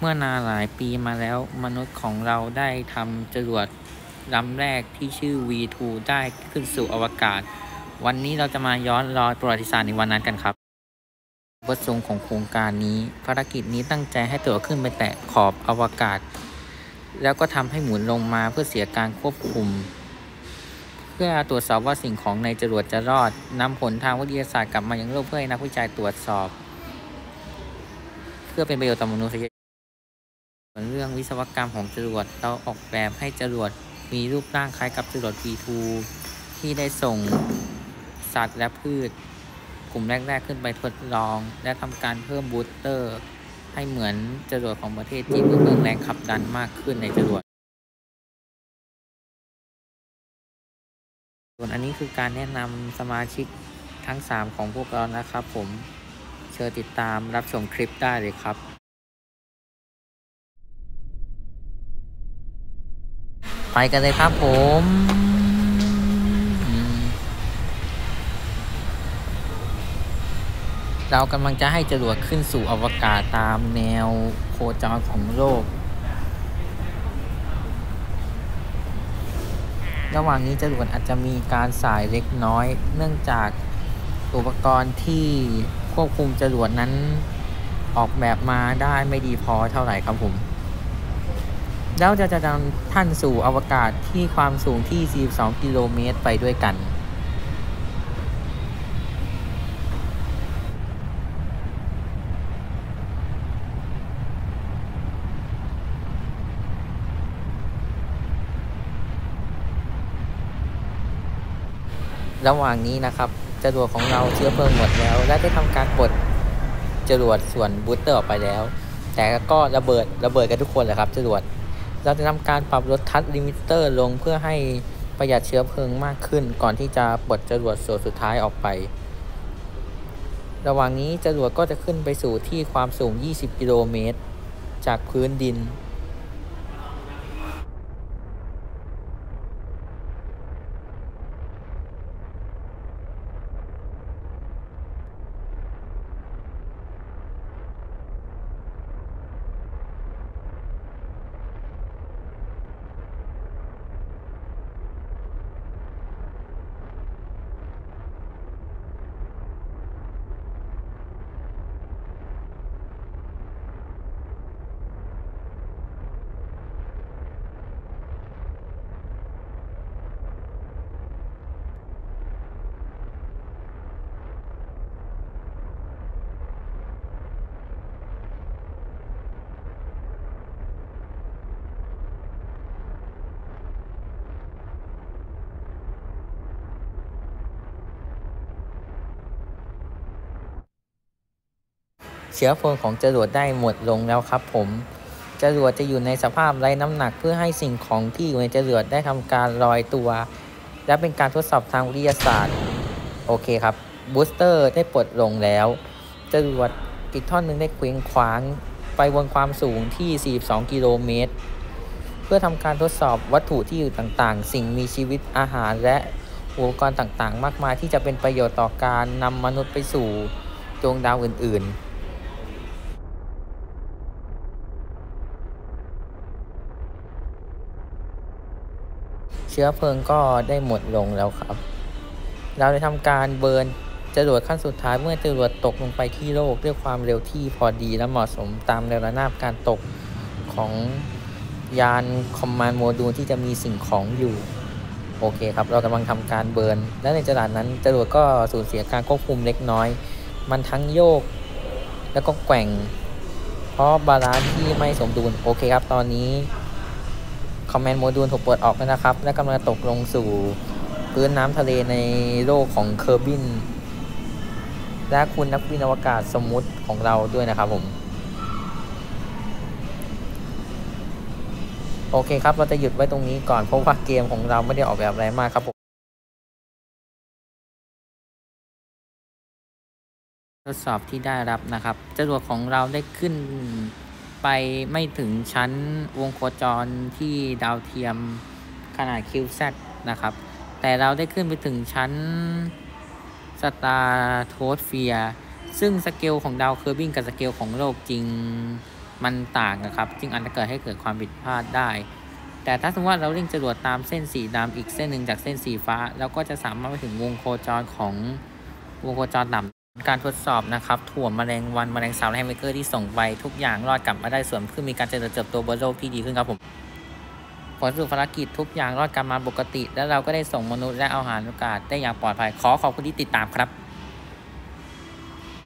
เมื่อนานหลายปีมาแล้วมนุษย์ของเราได้ทำจรวดลำแรกที่ชื่อ V2 ได้ขึ้นสู่อวกาศ วันนี้เราจะมาย้อนรอยประวัติศาสตร์ในวันนั้นกันครับวัตถุงของโครงการนี้ภารกิจนี้ตั้งใจให้ตัวขึ้นไปแตะขอบอวกาศ แล้วก็ทำให้หมุนลงมาเพื่อเสียการควบคุม เพื่อตรวจสอบว่าสิ่งของในจรวดจะรอดนำผลทางวิทยาศาสตร์กลับมายังโลกเพื่อให้นักวิจัยตรวจสอบ เพื่อเป็นประโยชน์ต่อมนุษย วนเรื่องวิศวกรรมของจรวดเราออกแบบให้จรวดมีรูปร่างคล้ายกับจรวด V2 ที่ได้ส่งสัตว์และพืช กลุ่มแรก ๆ ขึ้นไปทดลอง และทำการเพิ่มบูสเตอร์ ให้เหมือนจรวดของประเทศจีนเพื่อเพิ่มแรงขับดันมากขึ้นในจรวดส่วนอันนี้คือการแนะนำสมาชิกทั้ง 3 ของพวกเรานะครับผมเชิญติดตามรับชมคลิปได้เลยครับ ไปกันเลยครับผมเรากำลังจะให้จรวดขึ้นสู่อวกาศตามแนวโคจรของโลก ระหว่างนี้จรวดอาจจะมีการสายเล็กน้อย เนื่องจากอุปกรณ์ที่ควบคุมจรวดนั้นออกแบบมาได้ไม่ดีพอเท่าไหร่ครับผม แล้วจะจะนำท่านสู่อวกาศที่ความสูงที่ 42 กิโลเมตรไปด้วยกัน ระหว่างนี้นะครับ จรวดของเราเชื้อเพลิงหมดแล้ว และได้ทำการปลดจรวดส่วน booster ออกไปแล้ว แต่ก็ระเบิดระเบิดกันทุกคนแหละครับจรวด เราจะทำการปรับลด thrust limiter ลงเพื่อให้ประหยัดเชื้อเพลิงมากขึ้น ก่อนที่จะปลดจรวดส่วนสุดท้ายออกไป ระหว่างนี้จรวดก็จะขึ้นไปสู่ที่ความสูง 20 กิโลเมตร จากพื้นดิน เชื้อเพลิงของจรวดได้หมดลงแล้วครับผมจรวดจะอยู่ในสภาพไร้น้ำหนักเพื่อให้สิ่งของที่อยู่ในจรวดได้ทำการลอยตัว และเป็นการทดสอบทางวิทยาศาสตร์ โอเคครับ booster ได้ปลดลงแล้วจรวดอีกท่อนหนึ่งได้เคว้งคว้าง ไปบนความสูงที่ 42 กิโลเมตร เพื่อทำการทดสอบวัตถุที่อยู่ต่างๆ สิ่งมีชีวิตอาหารและอุปกรณ์ต่างๆ มากมายที่จะเป็นประโยชน์ต่อการนำมนุษย์ไปสู่ดวงดาวอื่นๆ เชื้อเพลิงก็ได้หมดลงแล้วครับ เราได้ทำการ burn จรวดขั้นสุดท้ายเมื่อจรวดตกลงไปที่โลกด้วยความเร็วที่พอดีและเหมาะสมตามแนวระนาบการตกของยาน command module ที่จะมีสิ่งของอยู่ โอเคครับ เรากำลังทำการ burn และในจรวดนั้นจรวดก็สูญเสียการควบคุมเล็กน้อย มันทั้งโยก แล้วก็แกว่ง เพราะ balance ที่ไม่สมดุล โอเคครับ ตอนนี้ command module ถูกเปิดออกแล้วนะครับ และกำลังตกลงสู่พื้นน้ำทะเลในโลกของเคอร์บิน และคุณนักบินอวกาศสมมุติของเราด้วยนะครับผม โอเคครับ เราจะหยุดไว้ตรงนี้ก่อน เพราะว่าเกมของเราไม่ได้ออกแบบอะไรมากครับผมทดสอบที่ได้รับนะครับจรวดของเราได้ขึ้น ไปไม่ถึงชั้นวงโคจรที่ดาวเทียมขนาด QZ นะครับ แต่เราได้ขึ้นไปถึงชั้น stratosphere ซึ่งสเกลของดาวเคอร์บินกับสเกลของโลกจริงมันต่างนะครับ จึงอาจจะเกิดให้เกิดความผิดพลาดได้ แต่ถ้าสมมติว่าเราเร่งจรวดตามเส้นสีดำอีกเส้นหนึ่งจากเส้นสีฟ้า เราก็จะสามารถไปถึงวงโคจรของวงโคจรต่ำ การทดสอบนะครับถั่วแมลงวันแมลงสาบและแฮมเบอร์เกอร์ที่ส่งไปทุกอย่างรอดกลับมาได้ส่วนเพื่อมีการเจริญเติบโตบนโลกที่ดีขึ้นครับผมผลสรุปภารกิจทุกอย่างรอดกลับมาปกติ และเราก็ได้ส่งมนุษย์และเอาอาหารอากาศได้อย่างปลอดภัยขอขอบคุณที่ติดตามครับ